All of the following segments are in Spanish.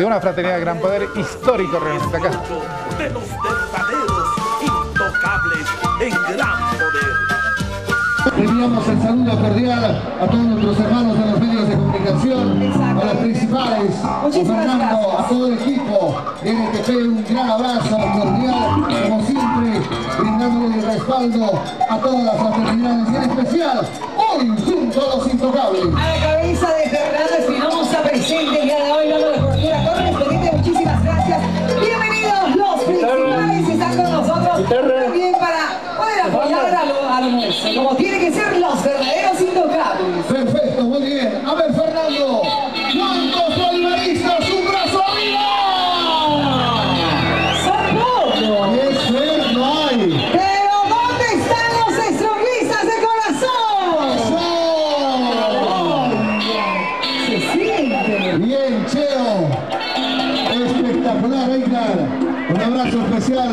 de una fraternidad de gran poder histórico realmente acá. De los verdaderos intocables en gran poder. Enviamos el saludo cordial a todos nuestros hermanos de los medios de comunicación, a los principales, a Fernando, a todo el equipo de NTP, un gran abrazo cordial, como siempre, brindándole el respaldo a todas las fraternidades y en especial hoy junto a los intocables. A la cabeza de Fernando como tiene que ser los verdaderos intocables. Perfecto, muy bien. A ver, Fernando, ¿cuántos bolívaristas? ¡Un brazo arriba! Son pocos. Eso es, no hay. Pero ¿dónde están los extremistas de corazón? Se siente. Bien, Cheo. Espectacular, Einar. Un abrazo especial.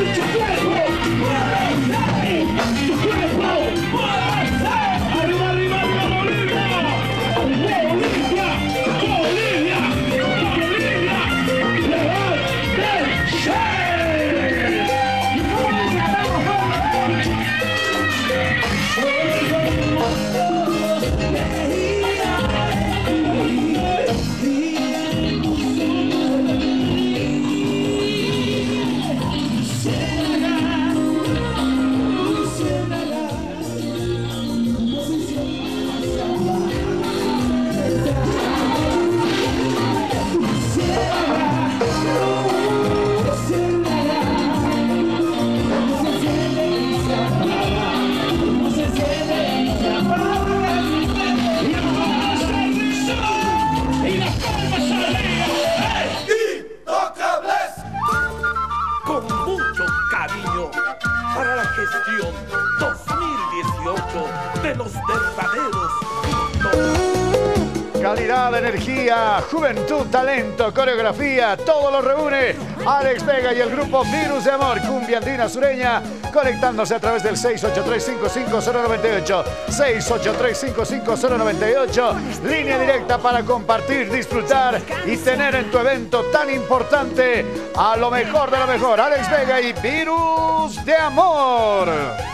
Arriba, Calidad, energía, juventud, talento, coreografía, todo lo reúne Alex Vega y el grupo Virus de Amor, cumbia andina sureña, conectándose a través del 683-55098, 683-55098, línea directa para compartir, disfrutar y tener en tu evento tan importante a lo mejor de lo mejor, Alex Vega y Virus de Amor.